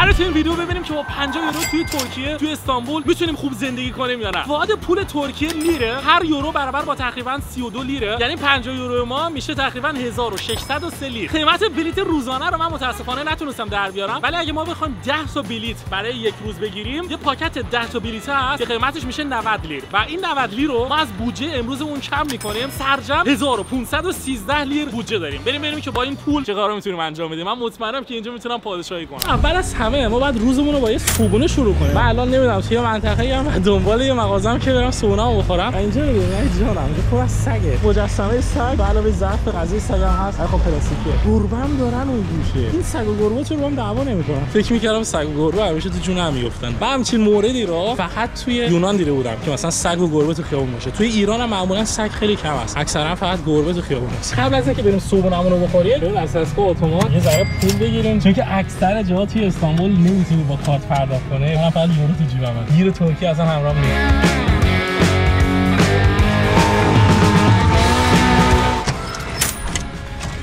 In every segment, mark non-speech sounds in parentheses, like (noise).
قراره تو این ویدیو ببینیم که با 50 یورو توی ترکیه توی استانبول می‌تونیم خوب زندگی کنیم یا نه. واحد پول ترکیه لیره. هر یورو برابر با تقریبا 32 لیره. یعنی 50 یورو ما میشه تقریبا 1603 لیر. قیمت بلیت روزانه رو من متاسفانه نتونستم در بیارم. ولی اگه ما بخوایم 10 تا بلیت برای یک روز بگیریم یه پاکت 10 تا بلیت هست که قیمتش میشه 90 لیر. و این 90 لیر رو ما از بودجه امروزمون کم می‌کنیم. سرجمع 1513 لیر بودجه داریم. بریم ببینیم که با این پول چه کارا می‌تونیم انجام بدیم. من مطمئنم که اینجا می‌تونم پادشاهی کنم. اول از همه ما باید روزمون رو با یه صبونه شروع کنیم. من الان نمی‌دونم توی منطقه هم دنبال یه مغازه‌ام که برم صبونه بخورم. اینجا می‌بینید من جانم پر از سگه. مجسمه سگ. به علاوه ظرف غذای سگ هم هست. خب پلاستیکیه. گربه هم دارن اون گوشه. این سگ و گربه رو هم دعوا نمی‌کنن. فکر می‌کردم سگ و گربه همیشه تو جون هم میافتن. من همچین موردی رو فقط توی یونان دیده بودم که مثلا سگ و گربه تو خیابون باشه. توی ایران هم معمولا سگ خیلی کم است اکثرا فقط گربه تو خیابون هست. قبل از اینکه بریم صبحونه‌مون رو بخوریم بریم از اسکو اتومات یه ذره پول بگیریم. چون که اکثر جاها توی استانبول نمی‌تونی با کارت پرداخت کنی من فقط یورو تو جیبمه. گیر ترکیه اصلا همراه نیست.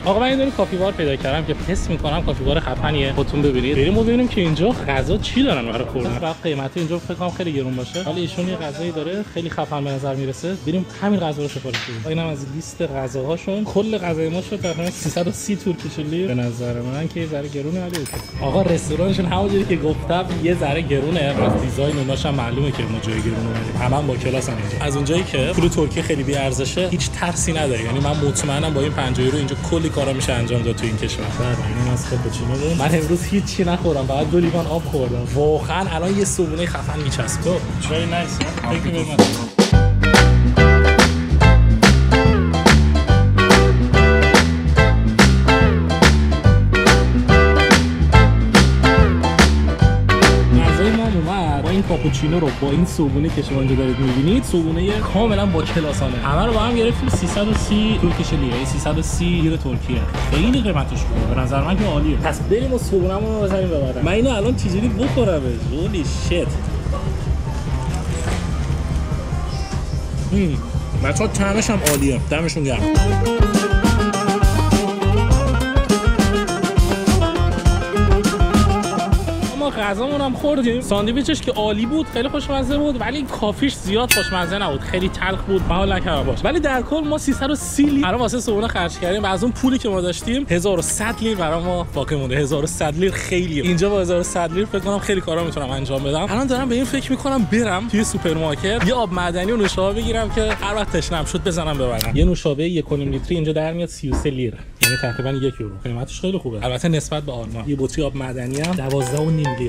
آقا من یه کافی بار پیدا کردم که حس می‌کنم کافی بار خفنیه. خودتون ببینید. بریم و ببینیم که اینجا غذا چی دارن برای خوردن. بعد قیمت. اینجا فکر کنم خیلی گرون باشه. ولی ایشون یه غذایی داره خیلی خفن به نظر می‌رسه. بریم همین غذا رو سفارش بدیم. اینم از لیست غذاهاشون. کل غذای ما شد تقریبا 330 ترکیش لیره به نظر من که یه ذره گرونه ولی آقا رستورانشون همونجوری که گفتم یه ذره گرونه. از دیزاین اوناش هم معلومه که ما جای گرونه بریم همه با کلاس اینجا. از اونجایی که پول ترکیه خیلی بی ارزشه هیچ ترسی نداره. یعنی من مطمئنم با این 50 یورو اینجا کلی کارا میشه انجام داد تو این کشور. این از کاپوچینو بود. من امروز هیچی نخورم فقط دو لیوان آب خوردم. واقعا الان یه صبونه خفن میچسب تو چای نایس Thank کاپوچینو رو با این صبونه که شما اینجا دارید می‌بینید صبونه کاملا با کلاسانه. همه رو با هم گرفتیم. 330 ترکیش لیره 330 لیر ترکیه. خیلی قیمتش خوبه. به نظر من که عالیه. پس بریم و صبونمون رو بزنیم ببرم من اینو الان چجوری بخورم holy shit بچه ها طعمش هم عالیه. دمشون گرم. غذامون هم خوردیم. ساندویچش که عالی بود خیلی خوشمزه بود ولی coffee ش زیاد خوشمزه نبود. خیلی تلخ بود حال نکردم باش. ولی در کل ما 330 لیر الان واسه صبحونه خرج کردیم و از اون پولی که ما داشتیم 1100 لیر برای ما باقی مونده. 1100 لیر خیلیه اینجا با 1100 لیر فکر کنم خیلی کارا می‌تونم انجام بدم. الان دارم به این فکر می‌کنم برم توی سوپرمارکت یه آب معدنی و نوشابه بگیرم که هر وقت تشنم شد بزنم ببرم. یه نوشابه 1.5 لیتری اینجا در میاد 33 لیر یعنی تقریبا یک یورو. قیمتش خیلی خوبه. البته نسبت به آلمان یه بطری آب معدنی هم 12 و نیم لیر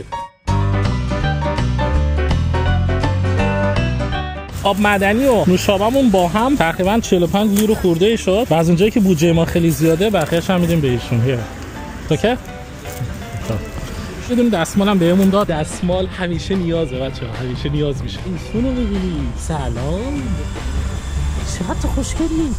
آب معدنی و نوشابهمون با هم تقریبا 45 یورو خورده شد. و از اونجایی که بودجه ما خیلی زیاده بقیه‌اش هم میدیم بهشون. هی اوکی بدون دستمال هم بهمون داد. دستمال همیشه نیازه بچه همیشه نیاز میشه. ایشونو ببینید سلام. چقدر خوشگلی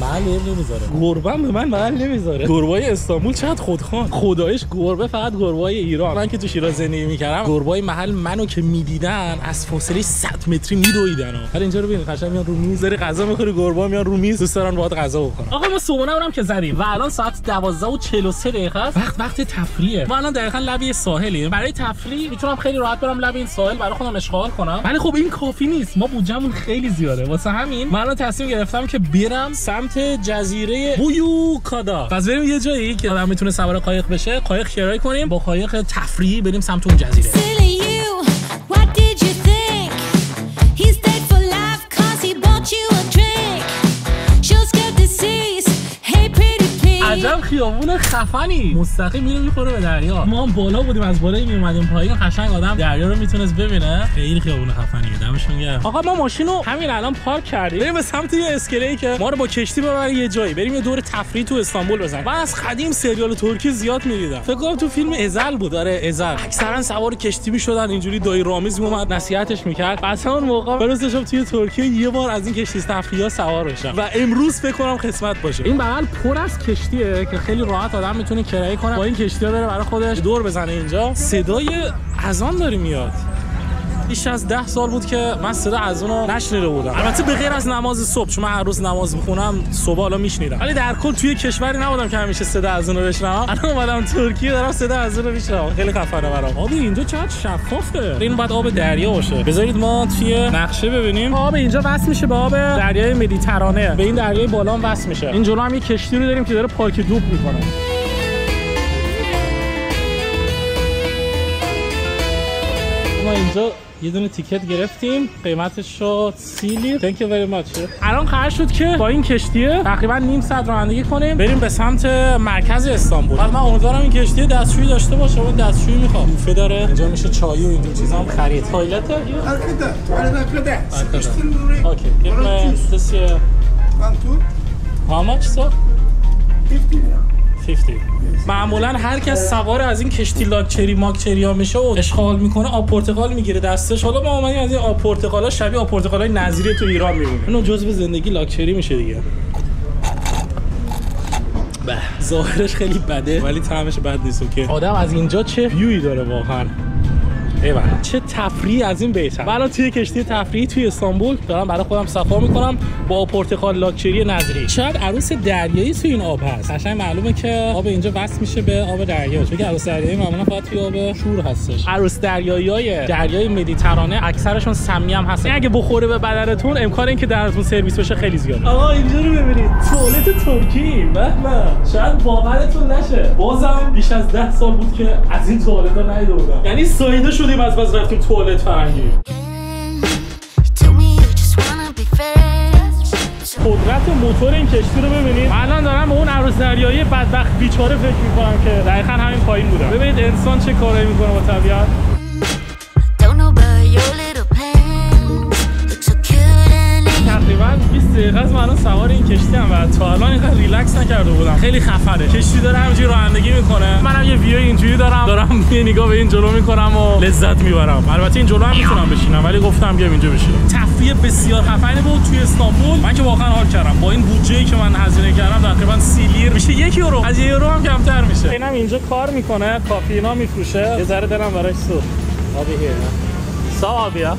محل نمی‌ذاره گربه به من محل نمی‌ذاره. گربای استانبول چقدر خودخوان. خدایش گربه فقط گربای ایران. من که تو شیراز زندگی می‌کردم گربای محل منو که می‌دیدن از فاصله 100 متری میدویدن. حالا اینجا رو ببین قشنگ میان رو میز داری غذا می‌خوری گربا میان رو میز دوست دارن باهات غذا بخورن. آقا ما صبحونه هم که زدیم و الان ساعت 12 و 43 دقیقه است. وقت وقت تفریحه. ما الان دقیقاً لب ساحلیم. برای تفریح می‌تونم خیلی راحت برم لب این ساحل برای خودم اشغال کنم. ولی خب این کافی نیست. ما بودجمون خیلی زیاده. واسه همین من الان تصمیم گرفتم که برم سمت جزیره بویوکادا پس بریم یه جایی که آدم می‌تونه سوار قایق بشه. قایق کرایه کنیم. با قایق تفریحی بریم سمت اون جزیره. عجب خیابون خفنی. مستقیم میره می‌خوره به دریا. ما هم بالا بودیم از بالای می اومدیم پایین. قشنگ آدم دریا رو می‌تونست ببینه. خیلی خیابون خفنیه دمشون گرم. آقا ما ماشین رو همین الان پارک کردیم. بریم به سمت یه اسکله که ما رو با کشتی ببره یه جایی. بریم یه دور تفریح تو استانبول بزنیم. من از قدیم سریال ترکی زیاد می‌دیدم. فکر کنم تو فیلم ازل بود. داره ازل. اکثرا سوار کشتی می‌شدن اینجوری دای رامیز اومد نصیحتش می‌کرد. بعد اون موقع برسه توی ترکیه یه بار از این کشتی تفریحی سوار بشم. و امروز فکر کنم قسمت باشه. این بغل پر از کشتیه. که خیلی راحت آدم می‌تونه کرایه کنه. با این کشتی بره برای خودش. دور بزنه اینجا. صدای اذان داره میاد. بیش از ده سال بود که من صدا از اونو نشنیده بودم. البته به غیر از نماز صبح چون من هر روز نماز می‌خونم صبح حالا میشنیدم. ولی در کل توی کشوری نبودم که همیشه صدا از اونو بشنوم. الان اومدم ترکیه دارم صدا از اونو میشنوم. خیلی خفنه برام. آب اینجا چقدر شفافه. این باید آب دریا باشه. بذارید ما توی نقشه ببینیم. آب اینجا وصل میشه به آب دریای مدیترانه. به این دریای بالا وصل میشه. این جلو هم یه کشتی رو داریم که داره پاک دوب می‌کنه. ما اینجا یه دونه تیکت گرفتیم. قیمتش شد سی لیر. Thank you very much. الان قرار شد که با این کشتیه تقریبا نیم ساعت رانندگی کنیم. بریم به سمت مرکز استانبول. حالا من امیدوارم این کشتی دستشویی داشته باشه. اون دستشویی می‌خواد بوفه داره. اینجا میشه چای و این چیزا هم خرید. توالت اوکی give me this here. How much sir? 50 معمولا هر کس سوار از این کشتی لاکچری ماکچری ها میشه و اشغال می‌کنه آب پرتقال می‌گیره دستش. حالا ما اومدیم از این آب پرتقالا شبیه آب پرتقالای نظیری تو ایران می‌بینیم اینو جزء زندگی لاکچری میشه دیگه. به ظاهرش خیلی بده. ولی طعمش بد نیست که آدم از اینجا چه ویوی داره واقعا؟ ایوان. چه تفریحی از این بهتر الان توی کشتی تفریحی توی استانبول دارم. برای خودم سفر می‌کنم. با پرتقال لاکچری نظری. شاید عروس دریایی توی این آب هست. قشنگ معلومه که آب اینجا وصل میشه به آب دریا. چون که عروس دریایی معمولا فقط توی آب شور هستش. عروس دریایی های دریای مدیترانه اکثرشون سمی هم هستن. اگه بخوره به بدنتون امکان اینکه درتون سرویس بشه خیلی زیاده. آقا اینجا رو ببینید. توالت ترکی. به شاید باورتون نشه. بازم بیش از 10 سال بود که از این توالت ها ندیده بودم یعنی سایده شدیم از بس رفتیم توالت فرنگی. قدرت موتور این کشتی رو ببینید. الان دارم اون عروس دریایی بدبخت بیچاره فکر می‌کنم که دقیقا همین پایین بودم ببینید انسان چه کارایی می‌کنه با طبیعت. دقیقه از من سوار این کشتی هم و تا الان اینقدر ریلکس نکرده بودم. خیلی خفنه. کشتی داره همینجوری رانندگی می‌کنه. منم یه ویو اینجوری دارم. دارم یه نگاه به این جلو می‌کنم و لذت می‌برم. البته این جلو هم می‌تونم بشینم ولی گفتم بیام اینجا بشینم. تفریح بسیار خفنی بود توی استانبول. من که واقعا حال کردم. با این بودجه که من هزینه کردم تقریبا 30 لیر میشه. یک یورو. از یه یورو هم کمتر میشه. اینم اینجا کار می‌کنه. coffee اینا میفروشه. یه ذره دلم براش سوخت. آبی هیر سا آبیا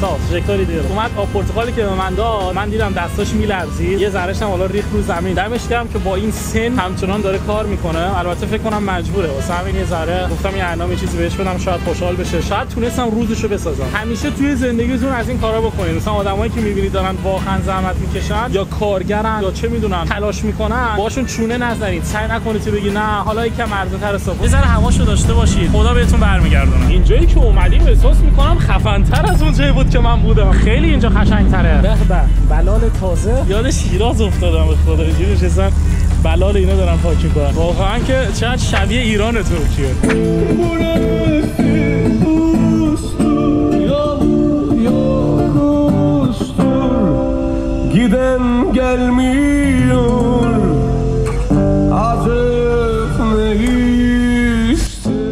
ساس چطوری دیگه اومد آب پرتقالی که به من داد. من دیدم دستاش میلرزید. یه ذرهش هم حالا ریخ رو زمین. دمش گرم که با این سن همچنان داره کار می‌کنه. البته فکر کنم مجبوره. واسه همین یه ذره گفتم یه انام چیزی بهش بدم شاید خوشحال بشه. شاید تونستم روزشو بسازم. همیشه توی زندگیتون از این کارا بکنید مثلا آدمایی که می‌بینید دارن واقعا زحمت می‌کشن یا کارگرن یا چه می‌دونن تلاش می‌کنن باشون چونه نزنید. سعی نکنید که بگی نه حالا یکم ارزه تر حساب یه ذره هواشو داشته باشید. خدا بهتون برمیگردونه. اینجایی که اومدیم احساس می‌کنم خفن تر از اون جایی بود که من بودم خیلی اینجا قشنگ تره به به بلال تازه یاد شیراز افتادم به خدا اینجوری نشستن بلال اینا دارن پاک می‌کنن واقعا که چقدر شبیه ایران ترکیه Giden gelmiyor Azık ne ister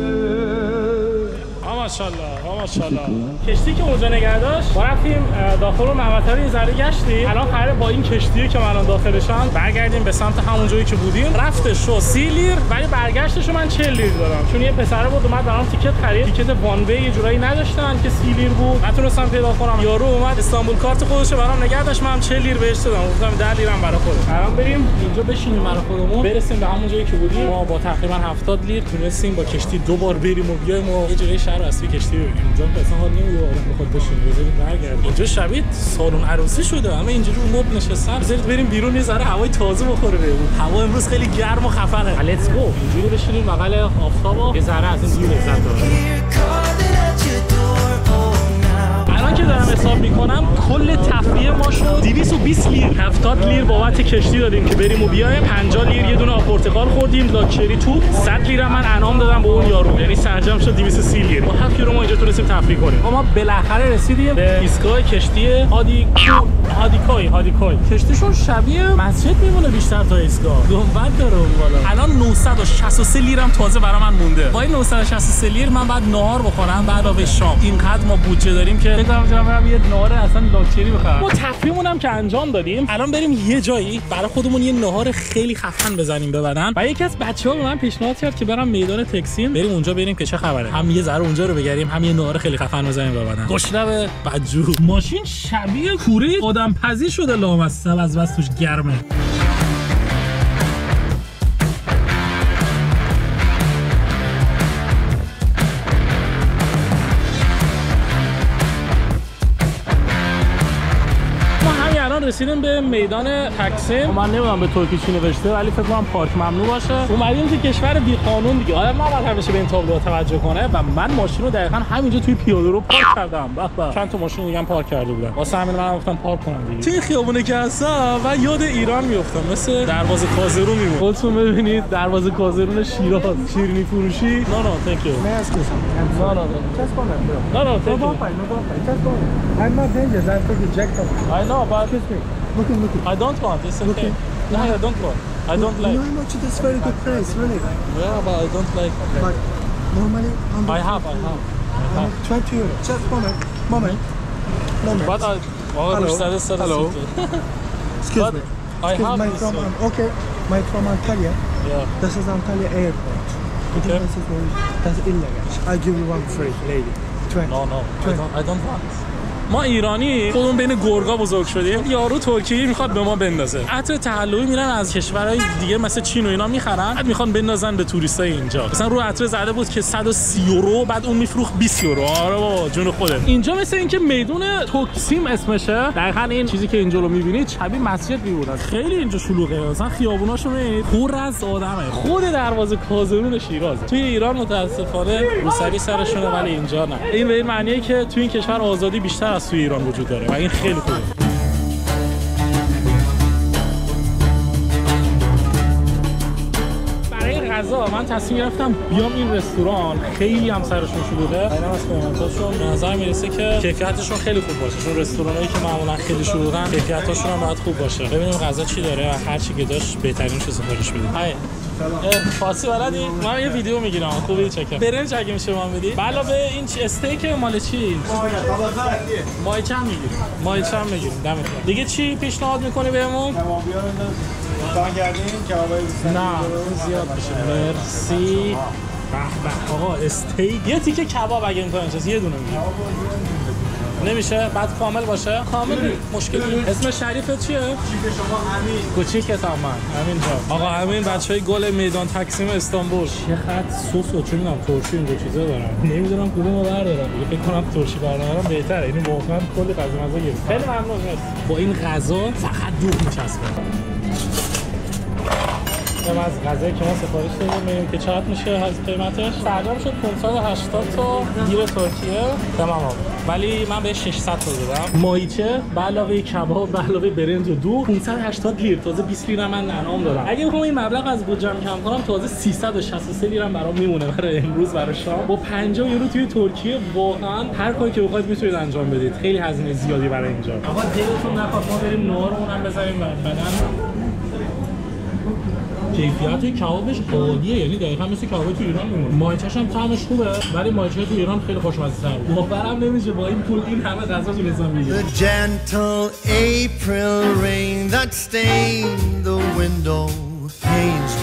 ماشاءالله کشتی که اونجا نگه داشت ما رفتیم داخل محوطه رو یه ذره گشتیم. الان قراره با این کشتی که من الان داخلشم برگردیم به سمت همون جایی که بودیم. رفتش شد سی لیر ولی برگشتش من 40 لیر دادم چون یه پسره بود اومد برام ticket خرید. ticket one way یه جورایی نداشتن که سی لیر بود. نتونستم پیدا کنم. یارو اومد استانبول کارت خودش رو برام نگه داشت. من 40 لیر بهش دادم. گفتم 10 لیرم برای خودم. الان بریم اینجا بشینیم برای خودمون. برسیم به همون جایی که بودیم. ما با تقریبا 70 لیر تونستیم با کشتی دو بار بریم و بیایم و یه جای شهر اصلی کشتی ببینیم. اینجا که اصلا حال نمیده. آدم بخواد بشینه بذارید برگردیم. اینجا شبیه سالن عروسی شده. همه اینجوری رو مبل نشستن بذارید بریم بیرون یه ذره هوای تازه بخوره بهمون. هوا امروز خیلی گرم و خفنه. let's go اینجوری بشینیم بغل آفتاب و یه ذره از این لذت ببریم. الان که دارم حساب می‌کنم کل تفریح ما شد. 220 لیر. 70 لیر بابت کشتی دادیم که بریم و بیایم. 50 لیر یه دونه آب پرتقال خوردیم لاکچری تو. 100 لیر من انعام دادم به اون یارو. یعنی سرجم شد 230 لیر. با 7 یورو ما اینجا تونستیم تفریح کنیم. ما بالاخره رسیدیم به ایستگاه کشتی کادی کادیکوی کادیکوی. کشتیشون شبیه مسجد میمونه بیشتر تا ایستگاه. گنبد داره اون بالا. الان 963 لیرم تازه برای من مونده. با این 963 لیر من بعد نهار بخورم بعد به شام. اینقدر ما بودجه داریم که کنم جناب یه نهار اصلا لاکچری بخرم. ما تفریحمون هم که انجام دادیم. الان بریم یه جایی برای خودمون یه نهار خیلی خفن بزنیم به بدن و یکی از بچه‌ها به من پیشنهاد کرد که برم میدان تکسیم. بریم اونجا بریم که چه خبره. هم یه ذره اونجا رو بگیریم هم یه نهار خیلی خفن بزنیم به بدن گشنه بدجو ماشین شبیه کوره آدم پزی شده لامصب از بس توش گرمه. رسیدیم به میدان تکسیم من نمی‌دونم به ترکی چی نوشته ولی فکر کنم پارک ممنوع باشه اومدیم که کشور بی قانون دیگه آدم نباید همیشه به این تابلوها توجه کنه و من ماشین رو دقیقا همینجا توی پیاده رو پارک کردم به چند تا ماشین دیگه هم پارک کرده بودن واسه همین من گفتم پارک کنم دیگه توی خیابونه که هستم و یاد ایران میافتم مثل دروازه کازرو میمون خودتون ببینید دروازه کازرون شیراز شیرینی فروشی نه نه تhank you May I ask you something? I'm No, no, no. Just bro. No, no, No, thank you. no, one minute. I'm not dangerous. I'm jack from you. I know but Excuse me. Look at, look at. I don't want it's okay no I don't want I don't like No, no, it's very good price, really. Yeah, but I don't like. But normally, I have, I have. I have. 20 euro. Just moment. Moment. Moment. But I. Oh, Hello. Hello. Hello. (laughs) but Excuse me. I Excuse have my this from, one. okay. My from Antalya. Yeah. This is Antalya airport. Okay. this is that's illegal. I give you one free, lady. 20. No, no. I Twenty. don't, I don't want. ما ایرانی خودمون بین گرگا بزرگ شدیم. یارو ترکیه می‌خواد به ما بندازه. عطر تحلوی میرن از کشورهای دیگه مثل چین و اینا می‌خرن. بعد می‌خوان بندازن به توریستای اینجا. مثلا رو عطر زده بود که 130 یورو بعد اون میفروخت 20 یورو. آره بابا جون خوده اینجا مثل اینکه میدون توکسیم اسمشه. دقیقا این چیزی که اینجا رو می‌بینید شبیه مسجد میبودن خیلی اینجا شلوغه. مثلا خیابوناشو ببینید. پر از آدمه. خود دروازه کازرون شیرازه. توی ایران متاسفانه روسری سرشونه ولی اینجا نه. این به این معنیه که توی این کشور آزادی بیشتر از توی ایران وجود داره و این خیلی خوبه. من تصمیم گرفتم بیام این رستوران. خیلی هم سرشون شلوغه. اینا از قیمتاشون به نظر می‌رسه که کیفیتشون خیلی خوب باشه. چون رستورانایی که معمولا خیلی شلوغن کیفیتاشون هم باید خوب باشه. ببینیم غذا چی داره و هر چی که داشت بهترینش رو سفارش بدیم فارسی بلدی؟ من یه ویدیو می‌گیرم. خوبی؟ چکم برنج اگه میشه من بدی؟ علاوه این چ- استیک مال چی؟ مایچه هم می‌گیریم. مایچه هم می‌گیریم. دمت. دیگه چی پیشنهاد می‌کنی بهمون؟ نه. اون زیاد میشه مرسی. به به. آقا استیک یه تیکه کباب اگه امکانش هست یه دونه می‌گیرم نمیشه؟ بعد کامل باشه؟ کامل. مشکلی اسم شریفت چیه؟ کوچیکت هم من همین جا آقا همین بچه های گل میدان تقسیم استانبول. چقدر سس و چه می‌دونم ترشی اینجا چیزا دارم نمی‌دونم کدوم رو بردارم. دیگه فکر کنم ترشی بردارم بهتره. اینو واقعا کلی غذا مزه گرفت خیلی ممنون. با این غذا فقط دوغ میچسبه. اینم از غذایی که ما سفارش دادیم ببینیم که چقدر میشه از قیمتش. سرجم شد 580 تا گیر ترکیه. تمام. ولی من به 600 تا دادم. ماهیچه به علاوه کباب به علاوه برنج و دو 580 لیر تازه 20 لیر من انعام دادم. اگه بخوام این مبلغ از بودجم کم کنم تازه 363 لیرم برام میمونه برای امروز برای شام. با 50 یورو توی ترکیه واقعا هر کاری که بخواید می‌تونید انجام بدید. خیلی هزینه زیادی برای اینجا. آقا دلتون نخواد ما بریم نهارمون هم بزنیم بعدن کیفیت کبابش عالیه یعنی دقیقا مثل کباب تو ایران میمونه. مایچش هم طعمش خوبه ولی مایچه تو ایران خیلی خوشمزه تر باورم نمیشه با این پول این همه غذا تونستم بگیرم The gentle April rain that stained the window.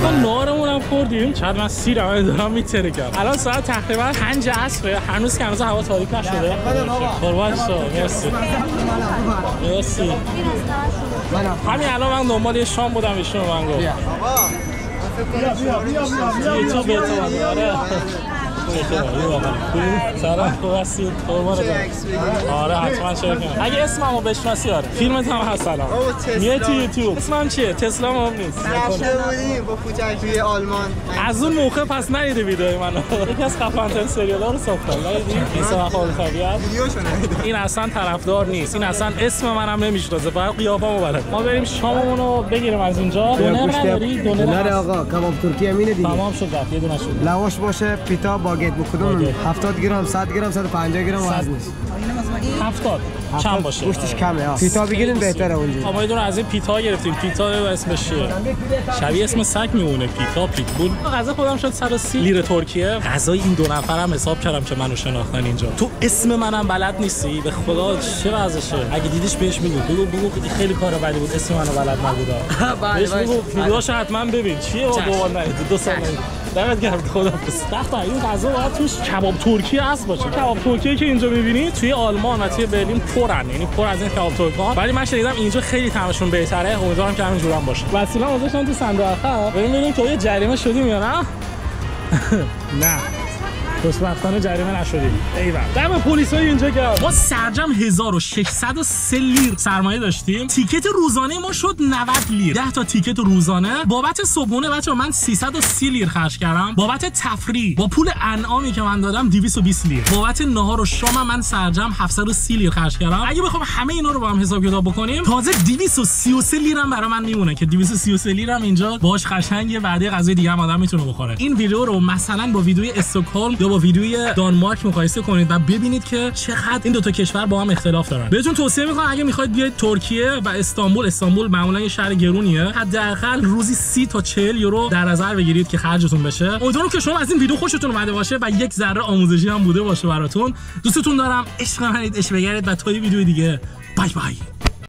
ما نارمون هم خوردیم. چند من سیرم دارم میترکم؟ الان ساعت تقریبا 5 عصره. هنوز که هنوز هوا تاریک نشده. قربان شما. مرسی. مرسی. همین الان من دنبال یه شام بودم ایشون من گفت. یه تو بهتون آره سلام خوب هستید قربان آره حتما شرکت کنم اگه اسممو بشناسی آره. فیلمت هم هست الان. میای تو یوتیوب. اسمم چیه؟ تسلا هم نیست. رفته بودیم با کوچک توی آلمان. از اون موقع پس ندیده ویدیو منو. یکی از خفن‌ترین سریالا رو ساختم. ندیدی این خال طبیعت. این اصلا طرفدار نیست. این اصلا اسم منم نمی‌شناسه. فقط قیافه‌مو بلد. ما بریم شاممون رو بگیریم از اینجا. دونر نداری؟ دونر. آقا کباب ترکیه امینه دیگه. تمام شد رفت. یه دونه شد. لواش باشه پیتا باگت بکدوم باگت. 70 گرم 100 گرم 150 گرم وزن 70 چند باشه. گوشتش کمه ها پیتا بگیرین بهتره اونجا. ما یه از این پیتا گرفتیم. پیتا اسمش چیه؟ شبیه اسم سگ میمونه. پیتا پیتبول. غذا خودم شد 130 لیر ترکیه. غذای این دو نفرم حساب کردم که منو شناختن اینجا. تو اسم منم بلد نیستی؟ به خدا چه وضعشه؟ اگه دیدیش بهش میگو. بگو بگو خیلی کار بدی بود. اسم منو بلد نبودا. (laughs) بهش بگو. ویدیوهاشو حتما ببین. چیه؟ با دوبار نه دو سال. دمت گرم خدا دختر این غذا باید توش کباب ترکی هست باشه. کباب ترکی که اینجا می‌بینی توی آلمان و توی برلین پرن یعنی پر از این کباب ترکان. ولی من شنیدم اینجا خیلی طعمشون بهتره. امیدوارم که همین هم باشه. وسیله گذاشتم تو صندوق عقب ببینیم که یه جریمه شدیم یا نه؟ (laughs) نه. خوشبختانه جریمه نشدیم. ایول. دم پلیس های اینجا گرم ما سرجم 1603 لیر سرمایه داشتیم. ticket روزانه ما شد 90 لیر. 10 تا ticket روزانه. بابت صبحونه بچه من 330 لیر خرج کردم. بابت تفریح با پول انعامی که من دادم 220 لیر. بابت نهار و شام من سرجم 730 لیر خرج کردم. اگه بخوام همه اینا رو با هم حساب کتاب بکنیم تازه 233 لیرم برای من میمونه که 233 لیرم اینجا باهاش قشنگ بعدی غذای دیگه هم آدم می‌تونه بخوره. این ویدیو رو مثلا با ویدیوی استکهلم یا ویدیوی دانمارک مقایسه کنید و ببینید که چقدر این دو تا کشور با هم اختلاف دارن. بهتون توصیه می‌کنم اگه می‌خواید بیاید ترکیه و استانبول استانبول معمولا یه شهر گرونیه. حداقل روزی 30 تا 40 یورو در نظر بگیرید که خرجتون بشه. امیدوارم که شما از این ویدیو خوشتون اومده باشه و یک ذره آموزشی هم بوده باشه براتون. دوستتون دارم. عشق منید عشق بگردید و تا یه ویدیو دیگه. بای بای.